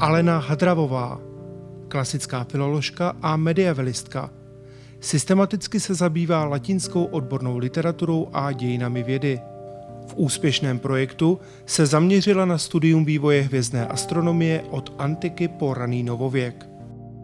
Alena Hadravová, klasická filoložka a mediavelistka. Systematicky se zabývá latinskou odbornou literaturou a dějinami vědy. V úspěšném projektu se zaměřila na studium vývoje hvězdné astronomie od antiky po raný novověk.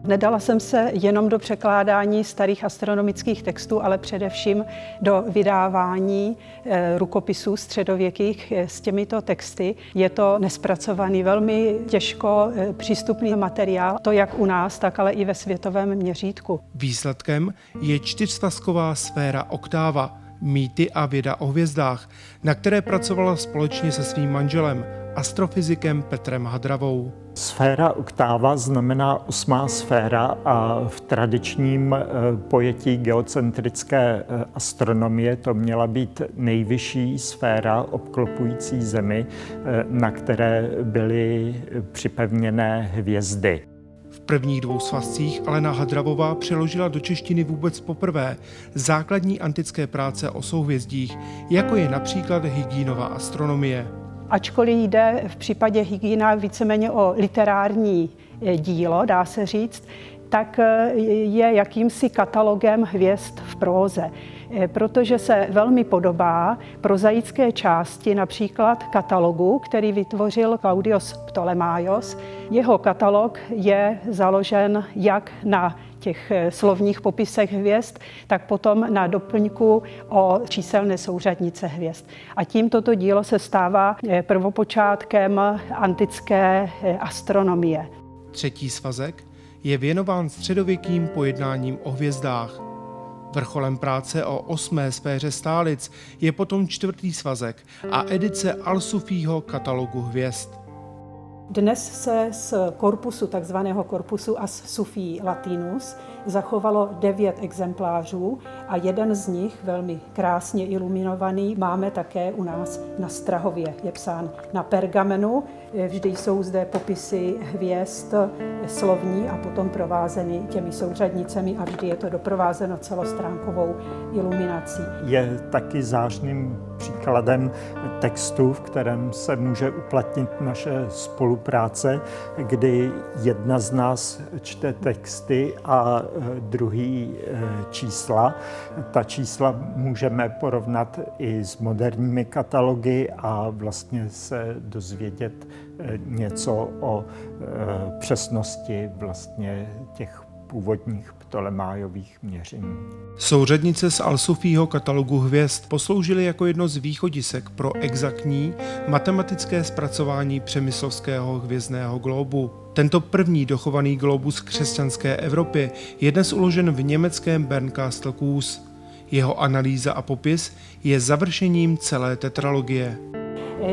Nedala jsem se jenom do překládání starých astronomických textů, ale především do vydávání eh, rukopisů středověkých eh, s těmito texty. Je to nespracovaný, velmi těžko eh, přístupný materiál, to jak u nás, tak ale i ve světovém měřítku. Výsledkem je čtyřsvazková sféra oktáva, mýty a věda o hvězdách, na které pracovala společně se svým manželem, astrofyzikem Petrem Hadravou. Sféra oktáva znamená osmá sféra a v tradičním eh, pojetí geocentrické eh, astronomie to měla být nejvyšší sféra obklopující Zemi, eh, na které byly připevněné hvězdy. V prvních dvou svazcích Alena Hadravová přeložila do češtiny vůbec poprvé základní antické práce o souhvězdích, jako je například Hygínova astronomie. Ačkoliv jde v případě hygiena víceméně o literární eh, dílo, dá se říct, tak eh, je jakýmsi katalogem hvězd v próze, eh, protože se velmi podobá prozaické části, například katalogu, který vytvořil Claudius Ptolemaios. Jeho katalog je založen jak na těch eh, slovních popisech hvězd, tak potom na doplňku o číselné souřadnice hvězd. A tím toto dílo se stává eh, prvopočátkem antické eh, astronomie. Třetí svazek je věnován středověkým pojednáním o hvězdách. Vrcholem práce o osmé sféře stálic je potom čtvrtý svazek a edice Alsufího katalogu hvězd. Dnes se z korpusu, takzvaného korpusu As Sufii Latinus, zachovalo devět exemplářů a jeden z nich, velmi krásně iluminovaný, máme také u nás na Strahově. Je psán na pergamenu, vždy jsou zde popisy hvězd slovní a potom provázeny těmi souřadnicemi a vždy je to doprovázeno celostránkovou iluminací. Je taky zářným příkladem textu, v kterém se může uplatnit naše spolupráce, kdy jedna z nás čte texty a druhý eh, čísla. Ta čísla můžeme porovnat i s moderními katalogy a vlastně se dozvědět eh, něco o eh, přesnosti vlastně těch původních Ptolemájových měření. Souřadnice z Alsofího katalogu hvězd posloužily jako jedno z východisek pro exaktní matematické zpracování přemyslovského hvězdného globu. Tento první dochovaný globus křesťanské Evropy je dnes uložen v německém Bernkastel Kues. Jeho analýza a popis je završením celé tetralogie.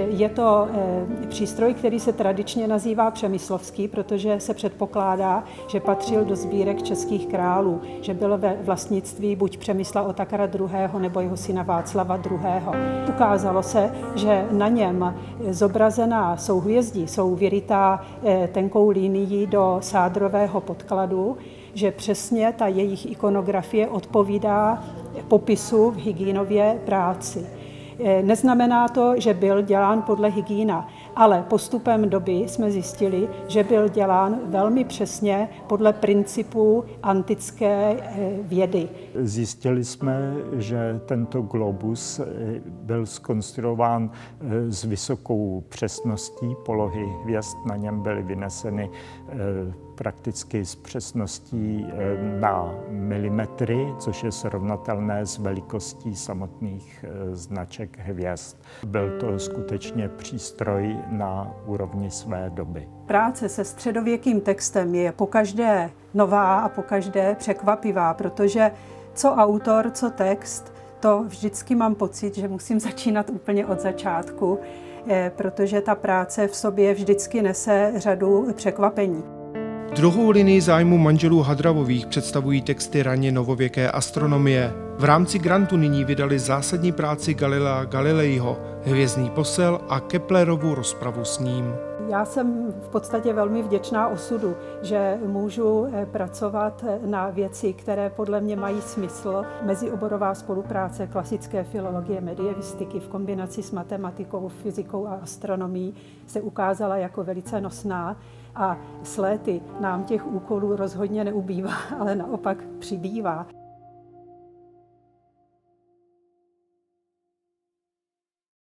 Je to eh, přístroj, který se tradičně nazývá Přemyslovský, protože se předpokládá, že patřil do sbírek českých králů, že byl ve vlastnictví buď Přemysla Otakara II. nebo jeho syna Václava II. Ukázalo se, že na něm zobrazená souhvězdí jsou vyrytá eh, tenkou linií do sádrového podkladu, že přesně ta jejich ikonografie odpovídá popisu v hygienově práci. Eh, neznamená to, že byl dělán podle hygiena, ale postupem doby jsme zjistili, že byl dělán velmi přesně podle principů antické eh, vědy. Zjistili jsme, že tento globus eh, byl skonstruován s vysokou přesností polohy hvězd, na něm byly vyneseny prakticky s přesností na milimetry, což je srovnatelné s velikostí samotných eh, značek hvězd. Byl to skutečně přístroj na úrovni své doby. Práce se středověkým textem je pokaždé nová a pokaždé překvapivá, protože co autor, co text, to vždycky mám pocit, že musím začínat úplně od začátku, eh, protože ta práce v sobě vždycky nese řadu překvapení. Druhou linii zájmu manželů Hadravových představují texty raně novověké astronomie. V rámci grantu nyní vydali zásadní práci Galilea Galileiho, Hvězdný posel a Keplerovu rozpravu s ním. Já jsem v podstatě velmi vděčná osudu, že můžu eh, pracovat eh, na věci, které podle mě mají smysl. Mezioborová spolupráce klasické filologie, medievistiky v kombinaci s matematikou, fyzikou a astronomií se ukázala jako velice nosná. A s léty nám těch úkolů rozhodně neubývá, ale naopak přibývá.